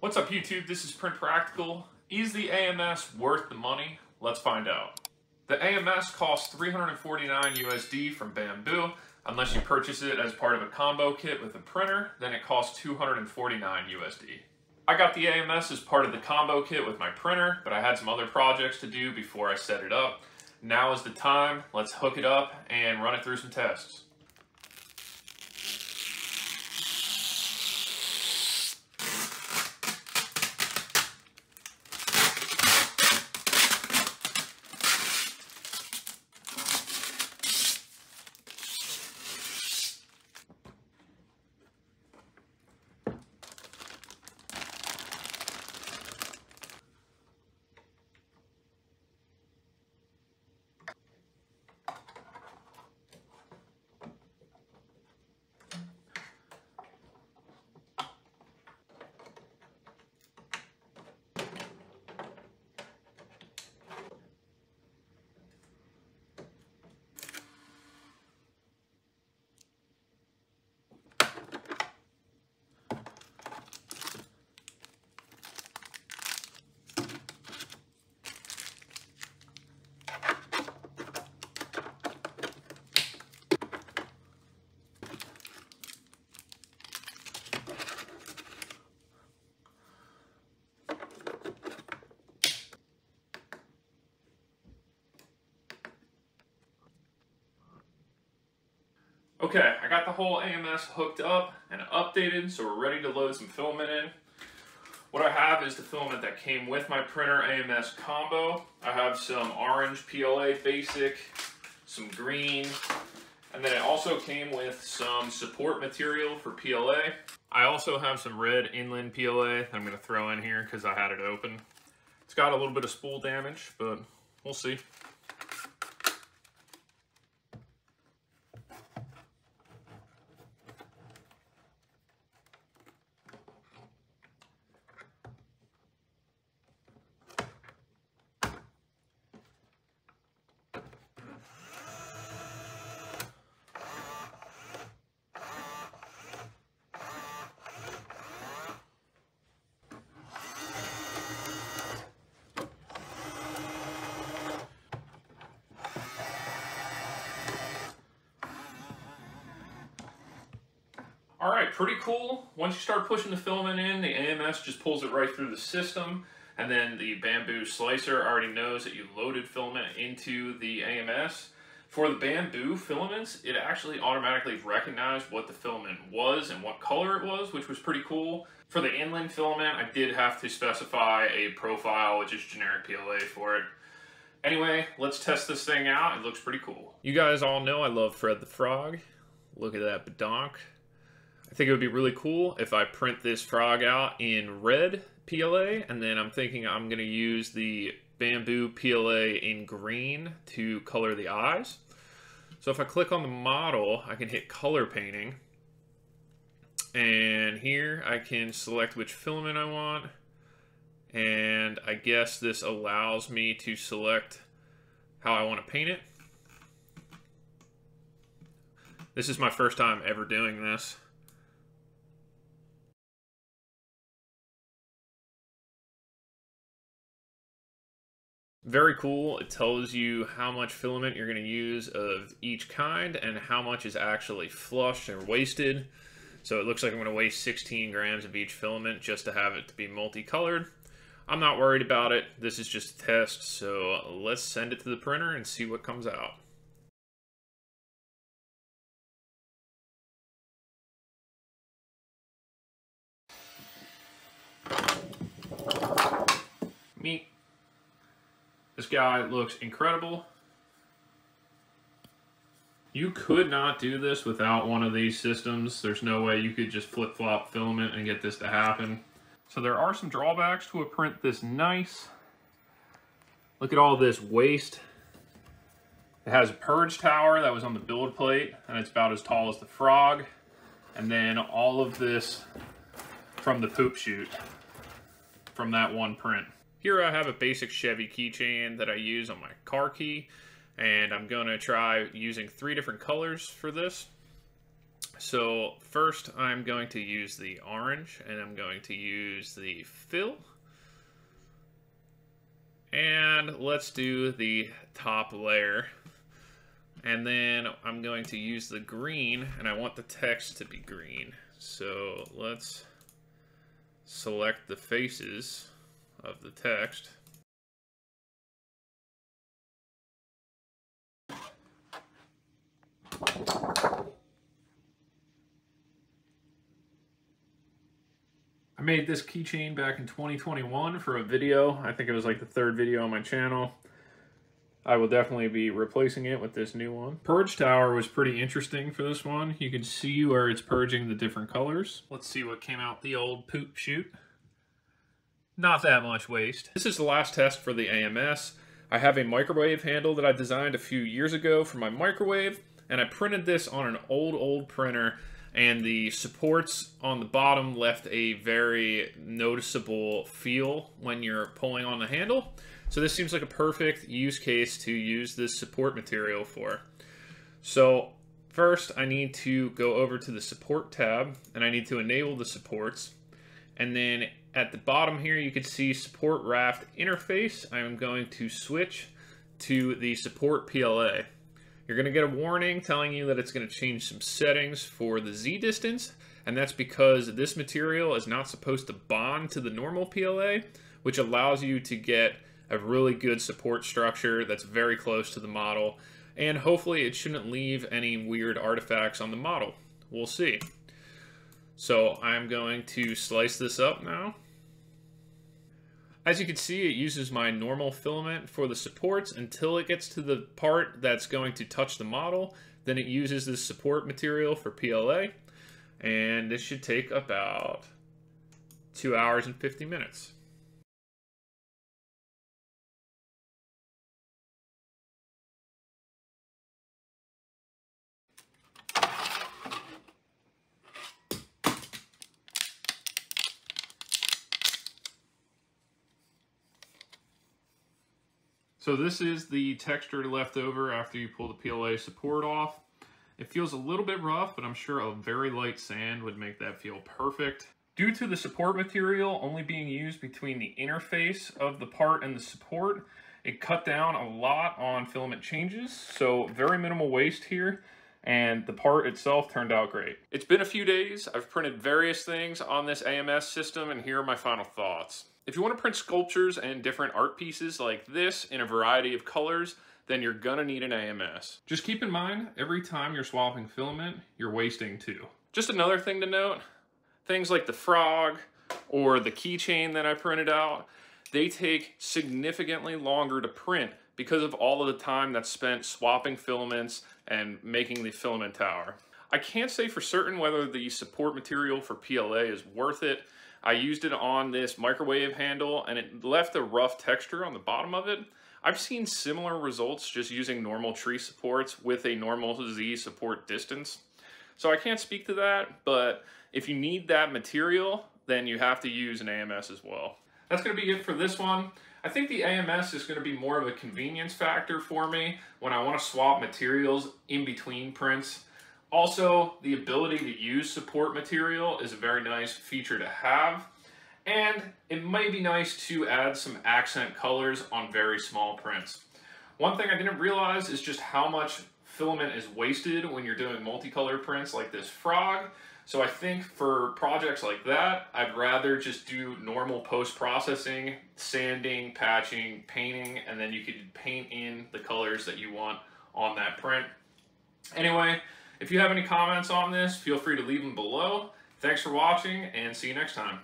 What's up YouTube? This is Print Practical. Is the AMS worth the money? Let's find out. The AMS costs 349 USD from Bambu. Unless you purchase it as part of a combo kit with a printer, then it costs 249 USD. I got the AMS as part of the combo kit with my printer, but I had some other projects to do before I set it up. Now is the time. Let's hook it up and run it through some tests. Okay, I got the whole AMS hooked up and updated, so we're ready to load some filament in. What I have is the filament that came with my printer AMS combo. I have some orange PLA basic, some green, and then it also came with some support material for PLA. I also have some red inland PLA I'm to throw in here because I had it open. It's got a little bit of spool damage, but we'll see. All right, pretty cool. Once you start pushing the filament in, the AMS just pulls it right through the system. And then the Bambu slicer already knows that you loaded filament into the AMS. For the Bambu filaments, it actually automatically recognized what the filament was and what color it was, which was pretty cool. For the inland filament, I did have to specify a profile, which is generic PLA for it. Anyway, let's test this thing out. It looks pretty cool. You guys all know I love Fred the Frog. Look at that badonk. I think it would be really cool if I print this frog out in red PLA, and then I'm thinking I'm going to use the Bambu PLA in green to color the eyes. So if I click on the model, I can hit color painting, and here I can select which filament I want, and I guess this allows me to select how I want to paint it. This is my first time ever doing this. Very cool. It tells you how much filament you're going to use of each kind and how much is actually flushed and wasted. So it looks like I'm going to waste 16 grams of each filament just to have it to be multicolored. I'm not worried about it. This is just a test, so let's send it to the printer and see what comes out. Meet this guy looks incredible. You could not do this without one of these systems. There's no way you could just flip-flop filament and get this to happen. So there are some drawbacks to a print this nice. Look at all this waste. It has a purge tower that was on the build plate, and it's about as tall as the frog. And then all of this from the poop chute from that one print. Here I have a basic Chevy keychain that I use on my car key, and I'm going to try using three different colors for this. So first I'm going to use the orange and I'm going to use the fill. And let's do the top layer. And then I'm going to use the green and I want the text to be green. So let's select the faces of the text. I made this keychain back in 2021 for a video. I think it was like the third video on my channel. I will definitely be replacing it with this new one. Purge Tower was pretty interesting for this one. You can see where it's purging the different colors. Let's see what came out the old poop chute. Not that much waste. This is the last test for the AMS. I have a microwave handle that I designed a few years ago for my microwave, and I printed this on an old, old printer and the supports on the bottom left a very noticeable feel when you're pulling on the handle. So this seems like a perfect use case to use this support material for. So first I need to go over to the support tab and I need to enable the supports. And then at the bottom here you can see support raft interface. I'm going to switch to the support PLA. You're going to get a warning telling you that it's going to change some settings for the Z distance, and that's because this material is not supposed to bond to the normal PLA, which allows you to get a really good support structure that's very close to the model, and hopefully it shouldn't leave any weird artifacts on the model. We'll see. So I'm going to slice this up now. As you can see, it uses my normal filament for the supports until it gets to the part that's going to touch the model. Then it uses this support material for PLA. And this should take about 2 hours and 50 minutes. So this is the texture left over after you pull the PLA support off. It feels a little bit rough, but I'm sure a very light sand would make that feel perfect. Due to the support material only being used between the interface of the part and the support, it cut down a lot on filament changes, so very minimal waste here and the part itself turned out great. It's been a few days. I've printed various things on this AMS system and here are my final thoughts. If you want to print sculptures and different art pieces like this in a variety of colors, then you're gonna need an AMS. Just keep in mind, every time you're swapping filament, you're wasting two. Just another thing to note, things like the frog or the keychain that I printed out, they take significantly longer to print because of all of the time that's spent swapping filaments and making the filament tower. I can't say for certain whether the support material for PLA is worth it. I used it on this microwave handle and it left a rough texture on the bottom of it. I've seen similar results just using normal tree supports with a normal Z support distance. So I can't speak to that, but if you need that material, then you have to use an AMS as well. That's gonna be it for this one. I think the AMS is going to be more of a convenience factor for me when I want to swap materials in between prints. Also, the ability to use support material is a very nice feature to have. And it might be nice to add some accent colors on very small prints. One thing I didn't realize is just how much filament is wasted when you're doing multicolor prints like this frog. So I think for projects like that, I'd rather just do normal post-processing, sanding, patching, painting, and then you could paint in the colors that you want on that print. Anyway, if you have any comments on this, feel free to leave them below. Thanks for watching, and see you next time.